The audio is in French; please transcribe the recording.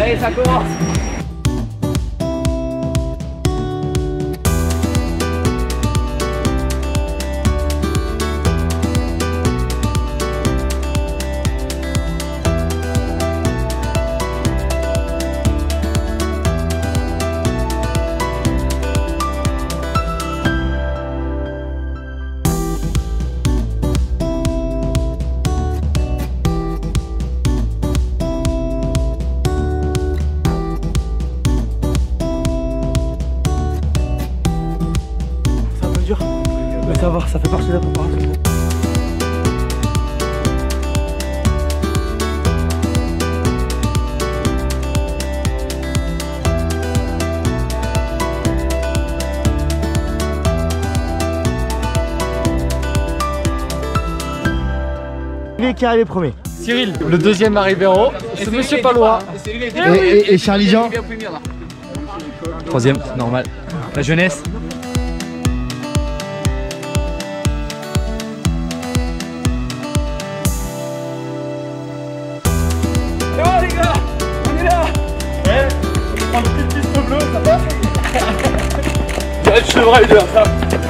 哎，大哥。Ça va, ça fait partie de la préparation. Qui est arrivé premier? Cyril, le deuxième arrivé en haut, c'est Monsieur Palois. Et, et- et Charlie Jean Troisième, normal. La jeunesse. Un petit piste bleu, ça passe Quel chevreuil de ça